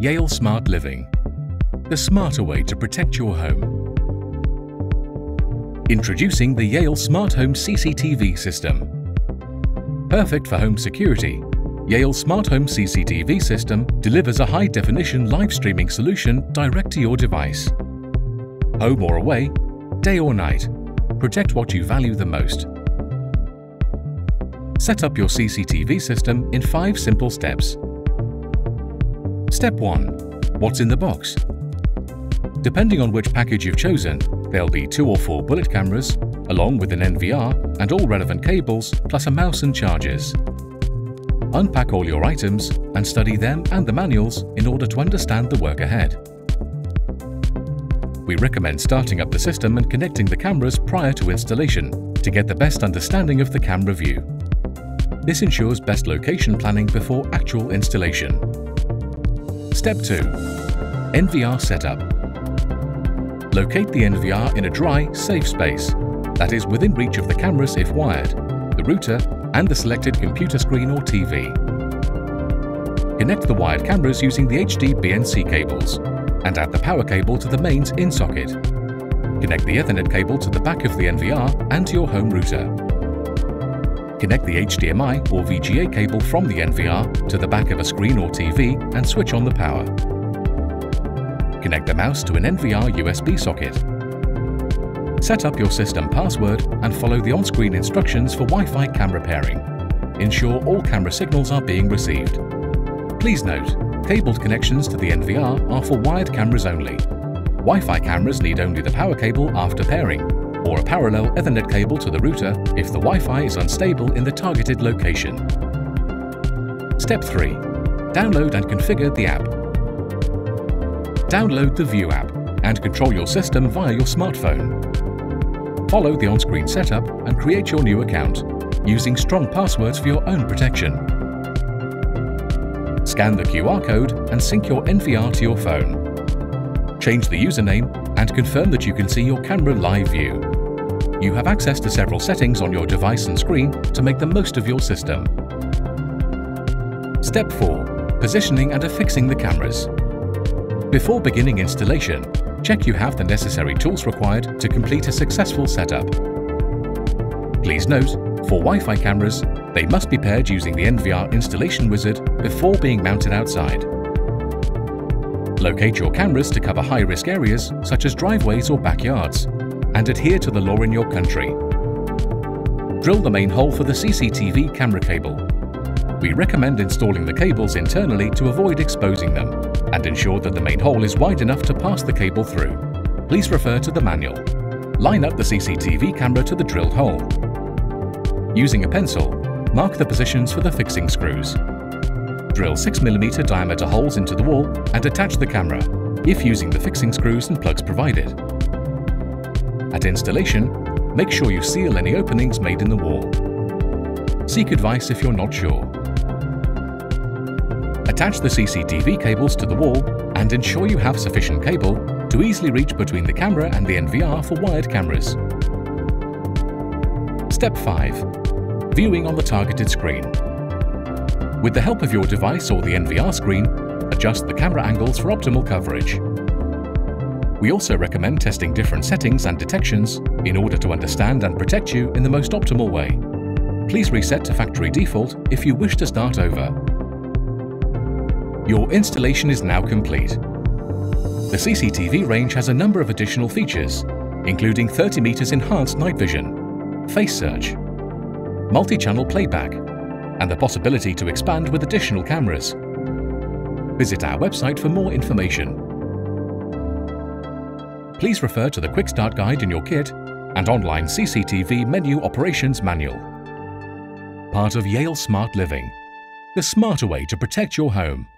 Yale Smart Living, the smarter way to protect your home. Introducing the Yale Smart Home CCTV system. Perfect for home security, Yale Smart Home CCTV system delivers a high-definition live streaming solution direct to your device. Home or away, day or night, protect what you value the most. Set up your CCTV system in five simple steps. Step 1. What's in the box? Depending on which package you've chosen, there'll be two or four bullet cameras, along with an NVR and all relevant cables, plus a mouse and chargers. Unpack all your items and study them and the manuals in order to understand the work ahead. We recommend starting up the system and connecting the cameras prior to installation to get the best understanding of the camera view. This ensures best location planning before actual installation. Step 2. NVR setup. Locate the NVR in a dry, safe space, that is within reach of the cameras if wired, the router and the selected computer screen or TV. Connect the wired cameras using the HD BNC cables and add the power cable to the mains in socket. Connect the Ethernet cable to the back of the NVR and to your home router. Connect the HDMI or VGA cable from the NVR to the back of a screen or TV and switch on the power. Connect the mouse to an NVR USB socket. Set up your system password and follow the on-screen instructions for Wi-Fi camera pairing. Ensure all camera signals are being received. Please note, cabled connections to the NVR are for wired cameras only. Wi-Fi cameras need only the power cable after pairing, or a parallel Ethernet cable to the router if the Wi-Fi is unstable in the targeted location. Step 3. Download and configure the app. Download the View app and control your system via your smartphone. Follow the on-screen setup and create your new account, using strong passwords for your own protection. Scan the QR code and sync your NVR to your phone. Change the username and confirm that you can see your camera live view. You have access to several settings on your device and screen to make the most of your system. Step 4. Positioning and affixing the cameras. Before beginning installation, check you have the necessary tools required to complete a successful setup. Please note, for Wi-Fi cameras, they must be paired using the NVR installation wizard before being mounted outside. Locate your cameras to cover high-risk areas such as driveways or backyards and adhere to the law in your country. Drill the main hole for the CCTV camera cable. We recommend installing the cables internally to avoid exposing them and ensure that the main hole is wide enough to pass the cable through. Please refer to the manual. Line up the CCTV camera to the drilled hole. Using a pencil, mark the positions for the fixing screws. Drill 6mm diameter holes into the wall and attach the camera, if using the fixing screws and plugs provided. At installation, make sure you seal any openings made in the wall. Seek advice if you're not sure. Attach the CCTV cables to the wall and ensure you have sufficient cable to easily reach between the camera and the NVR for wired cameras. Step 5. Viewing on the targeted screen. With the help of your device or the NVR screen, adjust the camera angles for optimal coverage. We also recommend testing different settings and detections in order to understand and protect you in the most optimal way. Please reset to factory default if you wish to start over. Your installation is now complete. The CCTV range has a number of additional features, including 30 meters enhanced night vision, face search, multi-channel playback, and the possibility to expand with additional cameras. Visit our website for more information. Please refer to the Quick Start Guide in your kit and online CCTV menu operations manual. Part of Yale Smart Living, the smarter way to protect your home.